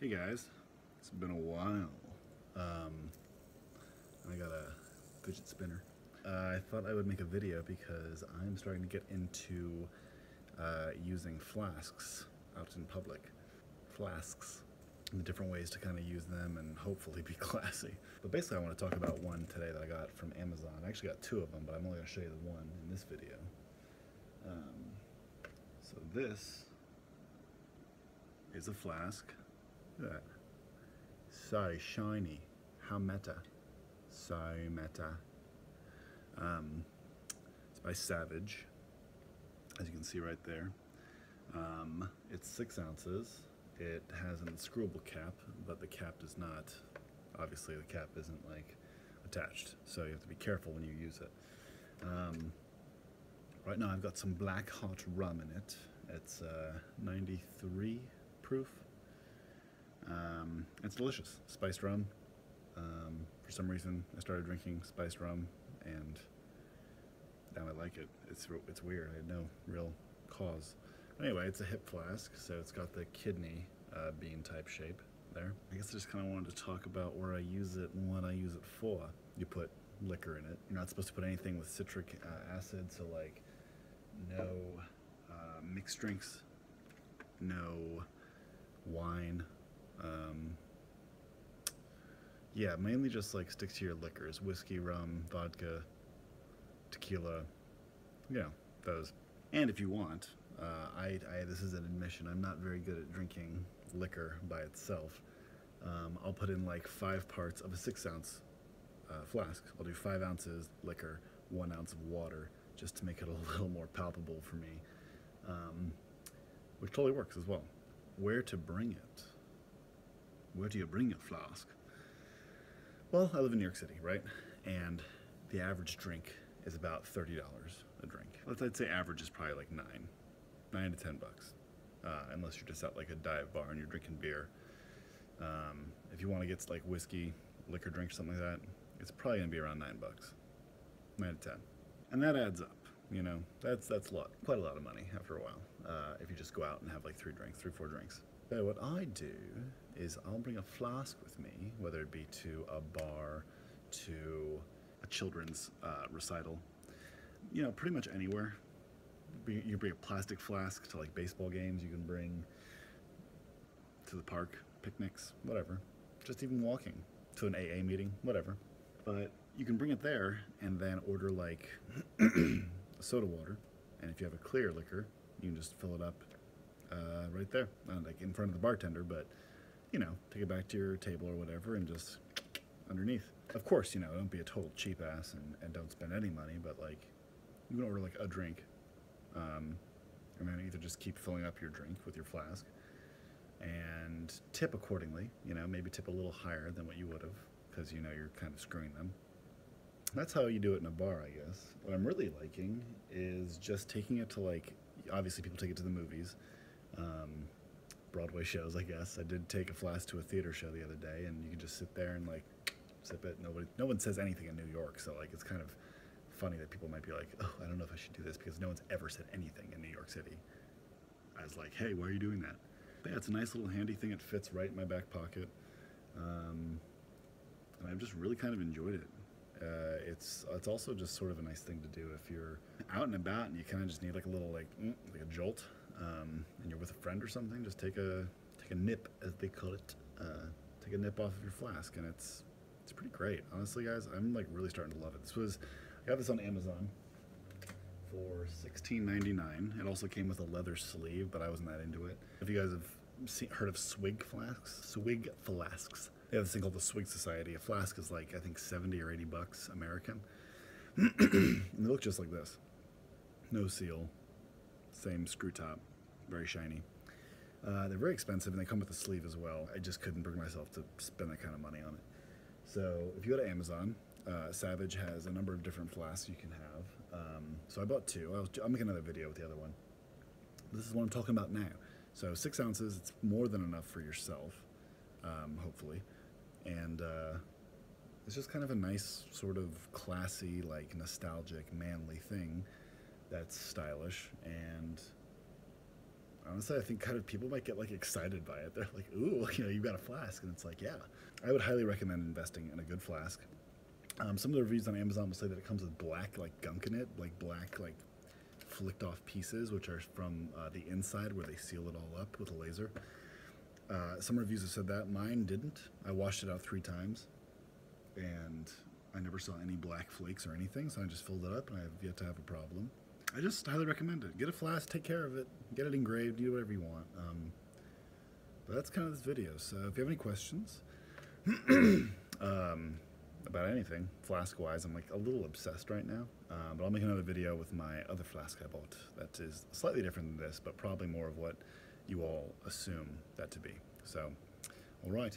Hey guys, it's been a while. Um, I got a fidget spinner. Uh, I thought I would make a video because I'm starting to get into uh, using flasks out in public. Flasks. And the different ways to kind of use them and hopefully be classy. But basically I want to talk about one today that I got from Amazon. I actually got two of them, but I'm only going to show you the one in this video. Um, so this is a flask. That. So shiny. How meta. So meta. Um, it's by Savage, as you can see right there. Um, it's six ounces. It has an unscrewable cap, but the cap does not, obviously the cap isn't like attached, so you have to be careful when you use it. Um, right now I've got some Blackheart rum in it. It's uh, 93 proof. Um, it's delicious, spiced rum. Um, for some reason, I started drinking spiced rum, and now I like it. It's it's weird. I had no real cause. Anyway, it's a hip flask, so it's got the kidney uh, bean type shape there. I guess I just kind of wanted to talk about where I use it and what I use it for. You put liquor in it. You're not supposed to put anything with citric uh, acid, so like no uh, mixed drinks, no wine. Um, yeah, mainly just like stick to your liquors whiskey, rum, vodka, tequila, you know, those. And if you want, uh, I, I, this is an admission, I'm not very good at drinking liquor by itself. Um, I'll put in like five parts of a six ounce uh, flask. I'll do five ounces liquor, one ounce of water, just to make it a little more palpable for me, um, which totally works as well. Where to bring it? Where do you bring a flask? Well, I live in New York City, right? And the average drink is about $30 a drink. Let's I'd say average is probably like nine, nine to 10 bucks. Uh, unless you're just at like a dive bar and you're drinking beer. Um, if you want to get like whiskey, liquor drink, something like that, it's probably gonna be around nine bucks, nine to 10. And that adds up, you know, that's, that's a lot, quite a lot of money after a while. Uh, if you just go out and have like three drinks, three, four drinks. What I do is I'll bring a flask with me, whether it be to a bar, to a children's uh, recital, you know, pretty much anywhere. You can bring a plastic flask to like baseball games. You can bring to the park, picnics, whatever. Just even walking to an AA meeting, whatever. But you can bring it there and then order like soda water. And if you have a clear liquor, you can just fill it up uh, right there, not like in front of the bartender, but you know, take it back to your table or whatever and just underneath. Of course, you know, don't be a total cheap ass and, and don't spend any money, but like, you can order like a drink, um, and then either just keep filling up your drink with your flask and tip accordingly, you know, maybe tip a little higher than what you would have because you know you're kind of screwing them. That's how you do it in a bar, I guess. What I'm really liking is just taking it to like, obviously people take it to the movies, um, Broadway shows, I guess. I did take a flask to a theater show the other day, and you can just sit there and like sip it. Nobody, no one says anything in New York, so like it's kind of funny that people might be like, "Oh, I don't know if I should do this," because no one's ever said anything in New York City. I was like, "Hey, why are you doing that?" But yeah, it's a nice little handy thing. It fits right in my back pocket, um, and I've just really kind of enjoyed it. Uh, it's it's also just sort of a nice thing to do if you're out and about and you kind of just need like a little like mm, like a jolt um, with a friend or something, just take a take a nip, as they call it. Uh, take a nip off of your flask, and it's it's pretty great. Honestly, guys, I'm like really starting to love it. This was I got this on Amazon for $16.99. It also came with a leather sleeve, but I wasn't that into it. If you guys have seen, heard of Swig flasks, Swig flasks, they have this thing called the Swig Society. A flask is like I think 70 or 80 bucks American, and they look just like this. No seal, same screw top, very shiny. Uh, they're very expensive and they come with a sleeve as well. I just couldn't bring myself to spend that kind of money on it. So if you go to Amazon, uh, Savage has a number of different flasks you can have. Um, so I bought two. I'll, I'll make another video with the other one. This is what I'm talking about now. So six ounces, it's more than enough for yourself, um, hopefully. And uh, it's just kind of a nice, sort of classy, like nostalgic, manly thing that's stylish and honestly, I think kind of people might get like excited by it. They're like, "Ooh, you know, you've got a flask," and it's like, yeah, I would highly recommend investing in a good flask. Um, some of the reviews on Amazon will say that it comes with black like gunk in it, like black like flicked off pieces, which are from uh, the inside where they seal it all up with a laser. Uh, some reviews have said that. Mine didn't. I washed it out three times, and I never saw any black flakes or anything. So I just filled it up, and I have yet to have a problem. I just highly recommend it. Get a flask, take care of it, get it engraved, do whatever you want. Um, but that's kind of this video. So if you have any questions um, about anything flask-wise, I'm like a little obsessed right now. Uh, but I'll make another video with my other flask I bought that is slightly different than this, but probably more of what you all assume that to be. So, all right.